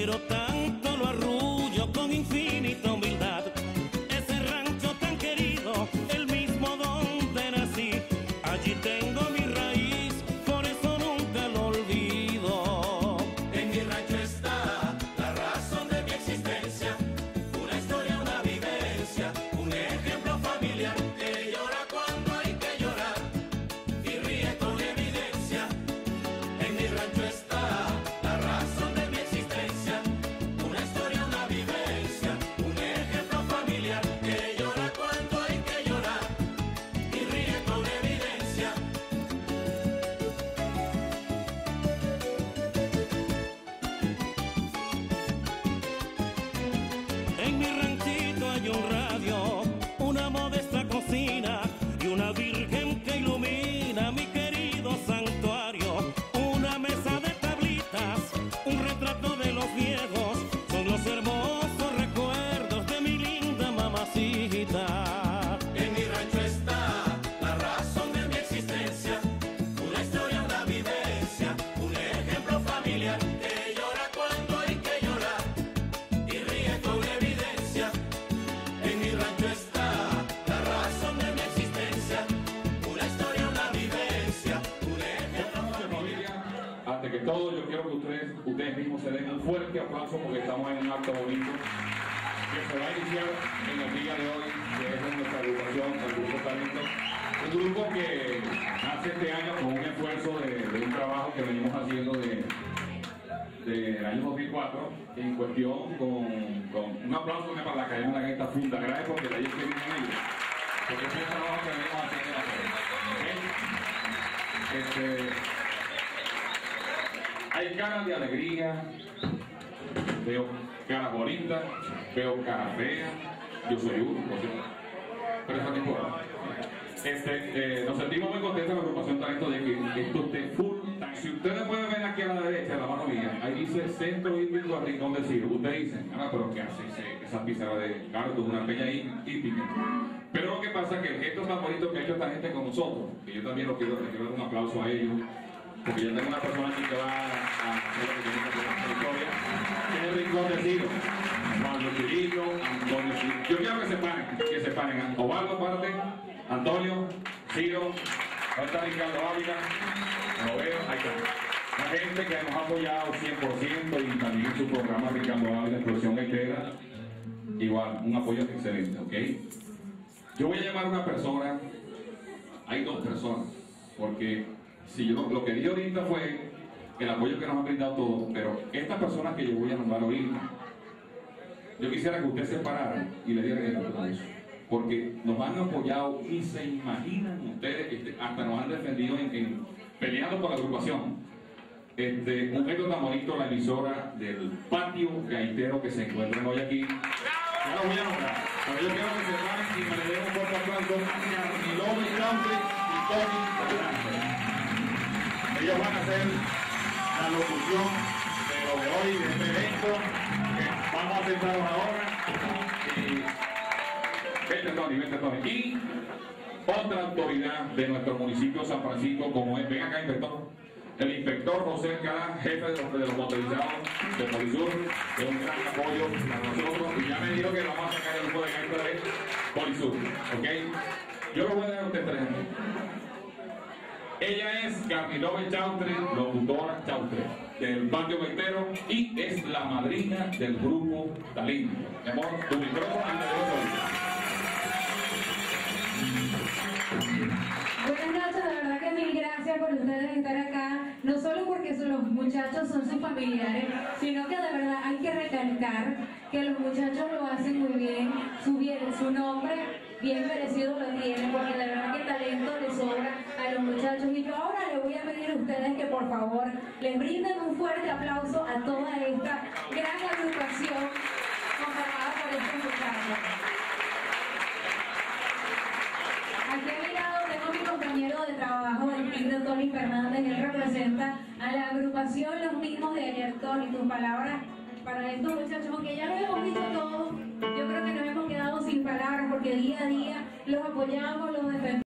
quiero fuerte aplauso porque estamos en un acto bonito que se va a iniciar en el día de hoy, que es nuestra agrupación, el Grupo Talento. Un grupo que nace este año con un esfuerzo de, un trabajo que venimos haciendo de del año 2004 en cuestión con, con un aplauso para la Academia de la Gaita Funda. Gracias porque de ahí es que vienen ellos. Porque ese es el trabajo que venimos haciendo en la Este, hay caras de alegría, veo caras bonitas, veo caras feas, yo soy uno, por cierto. pero eso no importa. Este, eh, nos sentimos muy contentos en la agrupación Talento de que esto esté full time. Si ustedes pueden ver aquí a la derecha, a la mano mía, ahí dice Centro Hídrico Rincón del Ciro. Ustedes dicen, ah, pero ¿qué hace ese- esa pizarra de cardo, una peña hí- hípica? Pero lo que pasa es que el gesto tan bonito que ha hecho esta gente con nosotros, que yo también lo quiero, le quiero dar un aplauso a ellos, porque yo tengo una persona aquí que va a hacer lo que tiene la historia, paren. Ovaldo, parte, Antonio, Ciro, ahí está Ricardo Ávila, lo veo, ahí está. La gente que nos ha apoyado 100% y también su programa Ricardo Ávila, Explosión Gaitera, igual, un apoyo excelente, ¿ok? Yo voy a llamar a una persona, hay dos personas, porque si yo lo que dije ahorita fue el apoyo que nos han brindado todos, pero estas personas que yo voy a nombrar ahorita, yo quisiera que ustedes se pararan y le dieran el aplauso, porque nos han apoyado y se imaginan ustedes, este, hasta nos han defendido en, en- peleando por la agrupación. Este, un gesto tan bonito, la emisora del patio gaitero que se encuentran hoy aquí. Ya lo voy a nombrar, pero yo quiero que se paren y me le den un fuerte aplauso a Milome Country y Tony Adelante. Ellos van a hacer la locución de lo de hoy, de este evento, que vamos a sentarnos ahora. Y Y otra autoridad de nuestro municipio San Francisco, como es, ven acá inspector, el inspector José Alcalá, jefe de los, de los motorizados de Polisur, es un gran apoyo para nosotros y ya me dijo que vamos a sacar el grupo de gaita de Polisur, ¿ok? Yo lo voy a dar a usted tres. Ella es Carmilove Chautre, locutora Chautre, del patio gaitero y es la madrina del grupo Talento. Mi amor, tu micrófono y muchachos son sus familiares, sino que de verdad hay que recalcar que los muchachos lo hacen muy bien, su, bien, su nombre bien merecido lo tienen, porque de verdad que talento les sobra a los muchachos. Y yo ahora les voy a pedir a ustedes que por favor les brinden un fuerte aplauso a toda esta gran agrupación conformada por estos muchachos. Aquí a mi lado tengo a mi compañero de trabajo, el Tony Fernández. Él representa a la agrupación Los Mismos de ayer. Tony, tus palabras para estos muchachos, aunque ya lo hemos dicho todo, yo creo que nos hemos quedado sin palabras porque día a día los apoyamos, los defendemos.